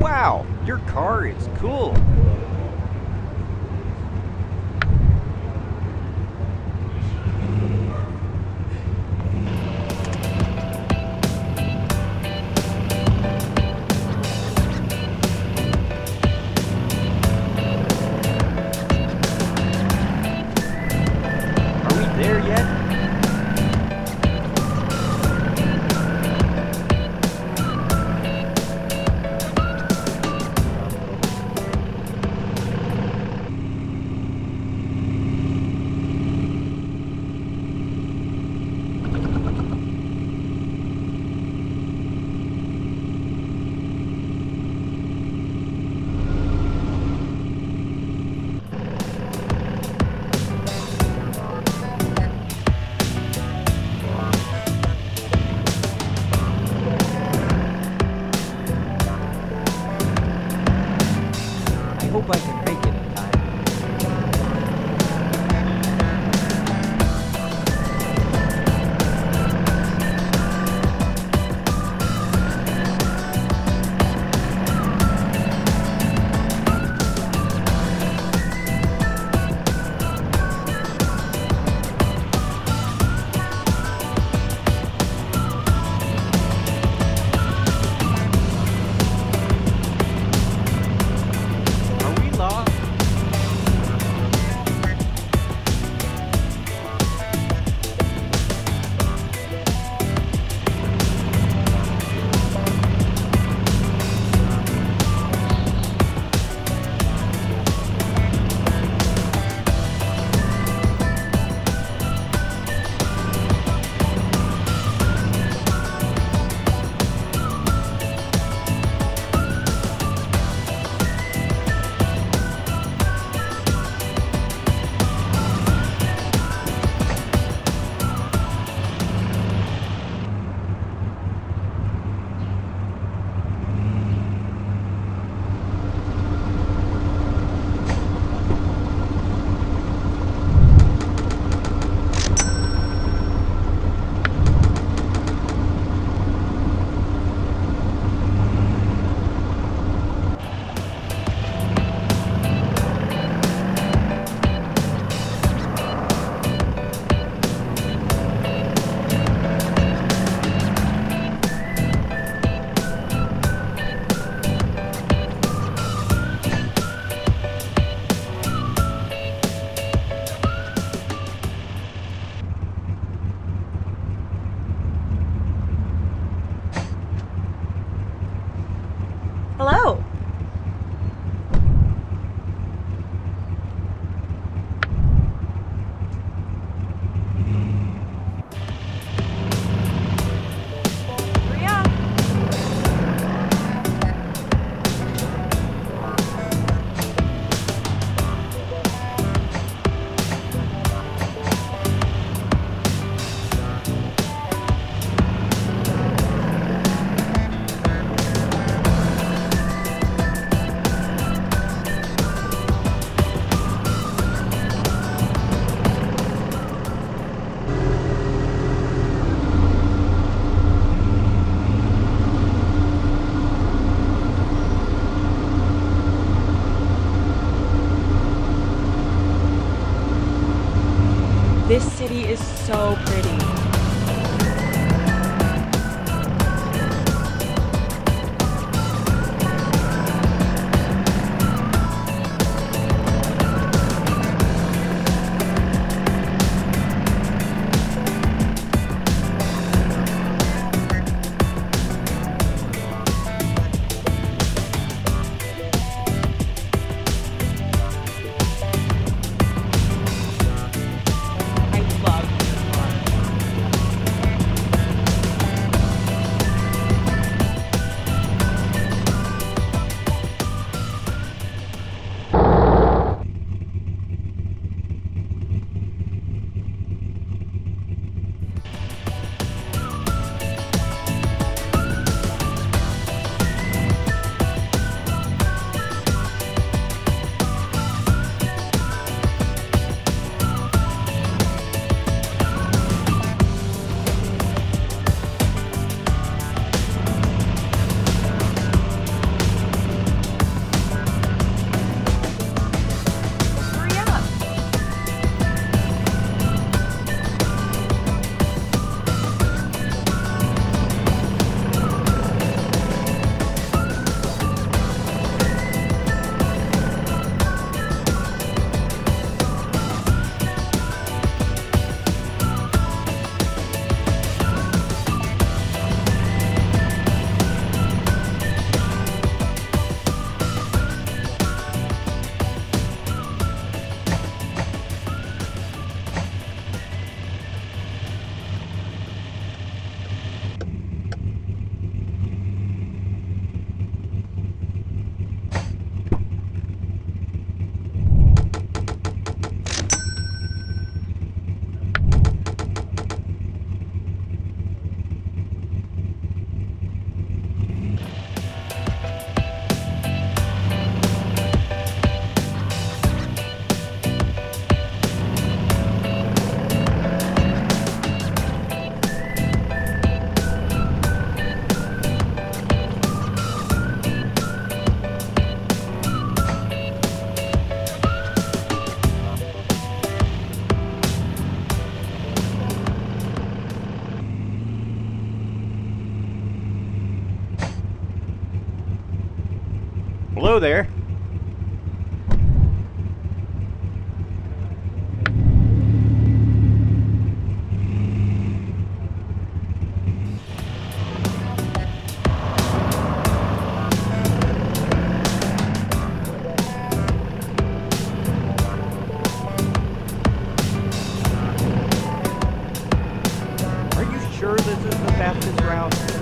Wow, your car is cool. Hello there. Are you sure this is the fastest route?